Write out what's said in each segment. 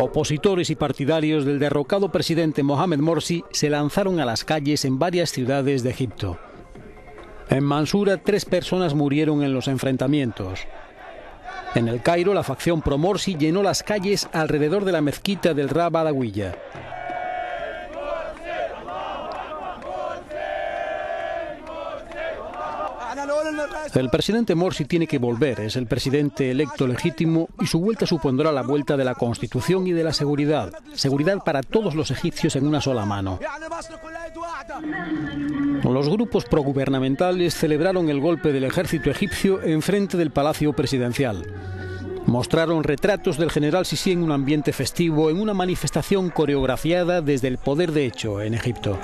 Opositores y partidarios del derrocado presidente Mohamed Morsi se lanzaron a las calles en varias ciudades de Egipto. En Mansura, tres personas murieron en los enfrentamientos. En el Cairo, la facción pro-Morsi llenó las calles alrededor de la mezquita del Rab El presidente Morsi tiene que volver, es el presidente electo legítimo y su vuelta supondrá la vuelta de la constitución y de la seguridad. Seguridad para todos los egipcios en una sola mano. Los grupos progubernamentales celebraron el golpe del ejército egipcio enfrente del palacio presidencial. Mostraron retratos del general Sisi en un ambiente festivo en una manifestación coreografiada desde el poder de hecho en Egipto.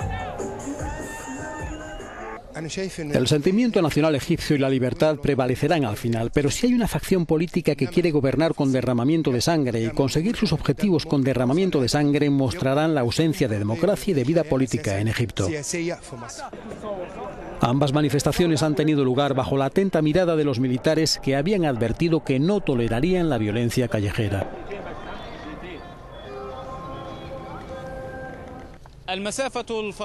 El sentimiento nacional egipcio y la libertad prevalecerán al final, pero si hay una facción política que quiere gobernar con derramamiento de sangre y conseguir sus objetivos con derramamiento de sangre, mostrarán la ausencia de democracia y de vida política en Egipto. Ambas manifestaciones han tenido lugar bajo la atenta mirada de los militares que habían advertido que no tolerarían la violencia callejera.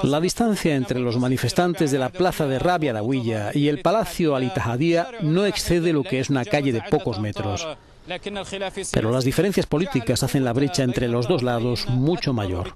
La distancia entre los manifestantes de la plaza de Rabia Dawiyya y el palacio Al Ittihadiyya no excede lo que es una calle de pocos metros. Pero las diferencias políticas hacen la brecha entre los dos lados mucho mayor.